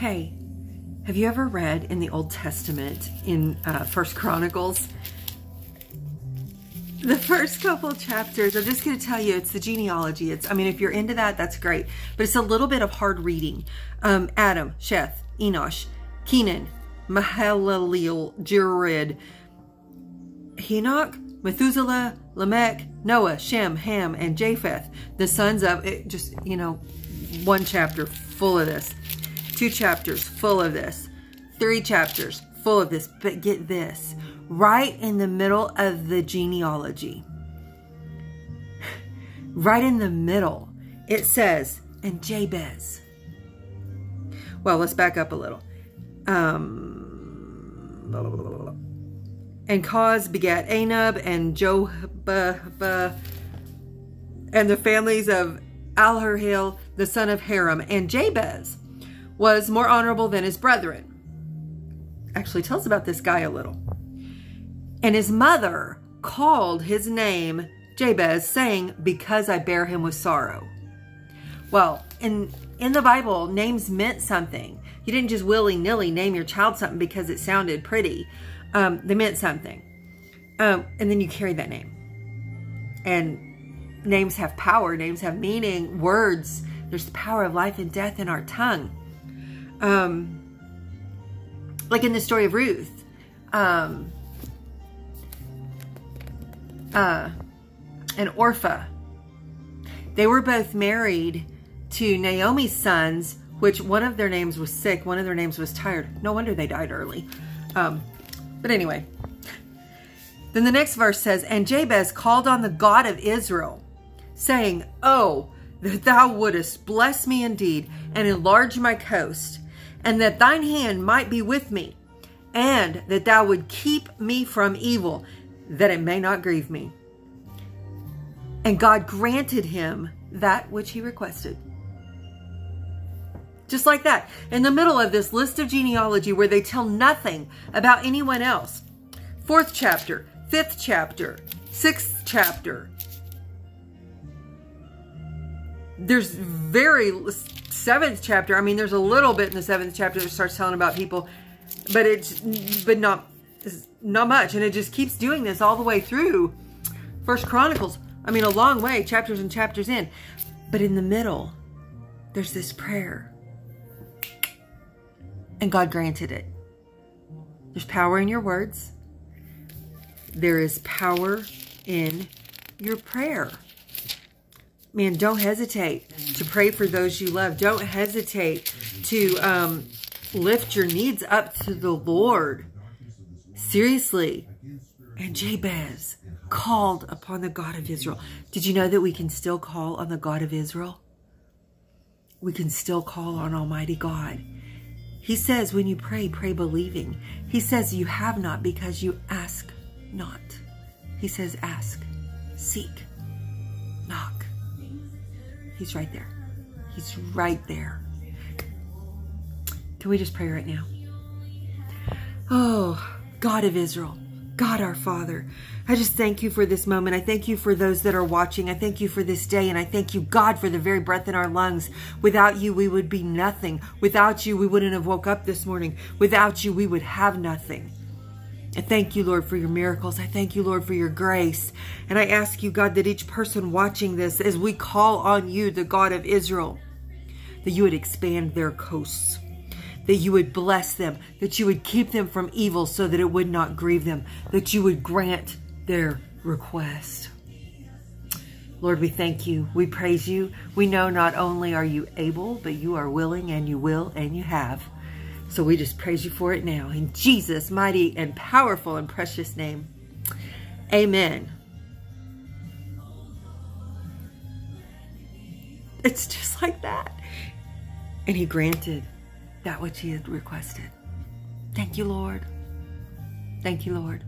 Hey, have you ever read in the Old Testament in uh, First Chronicles? The first couple chapters, I'm just going to tell you, it's the genealogy. It's, I mean, if you're into that, that's great. But it's a little bit of hard reading. Um, Adam, Sheth, Enosh, Kenan, Mahalalel, Jared, Enoch, Methuselah, Lamech, Noah, Shem, Ham, and Japheth, the sons of, it just, you know, one chapter full of this, two chapters full of this, three chapters full of this. But get this, right in the middle of the genealogy, right in the middle, it says, and Jabez. Well, let's back up a little. Um, blah, blah, blah, and Koz begat Anub and Jobab and the families of Aharhel, the son of Haram, and Jabez was more honorable than his brethren. Actually tells us about this guy a little. And his mother called his name Jabez, saying, Because I bear him with sorrow. Well, in in the Bible, names meant something. You didn't just willy-nilly name your child something because it sounded pretty. Um, they meant something. Um, and then you carry that name. And names have power, names have meaning, words. There's the power of life and death in our tongue. Um, like in the story of Ruth. Um, uh, and Orpah. They were both married to Naomi's sons, which one of their names was sick, one of their names was tired. No wonder they died early. Um, but anyway, then the next verse says, And Jabez called on the God of Israel, saying, Oh, that thou wouldest bless me indeed, and enlarge my coast, and that thine hand might be with me, and that thou would keep me from evil, that it may not grieve me. And God granted him that which he requested. Just like that. In the middle of this list of genealogy where they tell nothing about anyone else. Fourth chapter, fifth chapter, sixth chapter. There's very seventh chapter. I mean, there's a little bit in the seventh chapter that starts telling about people, but it's but not not much, and it just keeps doing this all the way through First Chronicles. I mean, a long way, chapters and chapters in, but in the middle, there's this prayer and God granted it. There's power in your words. There is power in your prayer. Man, don't hesitate to pray for those you love. Don't hesitate to um, lift your needs up to the Lord. Seriously. And Jabez called upon the God of Israel. Did you know that we can still call on the God of Israel? We can still call on Almighty God. He says, when you pray, pray believing. He says, you have not because you ask not. He says, ask, seek. He's right there. He's right there. Can we just pray right now? Oh, God of Israel, God our Father, I just thank you for this moment. I thank you for those that are watching. I thank you for this day. And I thank you, God, for the very breath in our lungs. Without you, we would be nothing. Without you, we wouldn't have woke up this morning. Without you, we would have nothing. I thank you, Lord, for your miracles. I thank you, Lord, for your grace. And I ask you, God, that each person watching this, as we call on you, the God of Israel, that you would expand their coasts that you would bless them, that you would keep them from evil so that it would not grieve them, that you would grant their request. Lord, we thank you. We praise you. We know not only are you able, but you are willing and you will and you have. So we just praise you for it now. In Jesus' mighty and powerful and precious name. Amen. It's just like that. And he granted that which he had requested. Thank you, Lord. Thank you, Lord.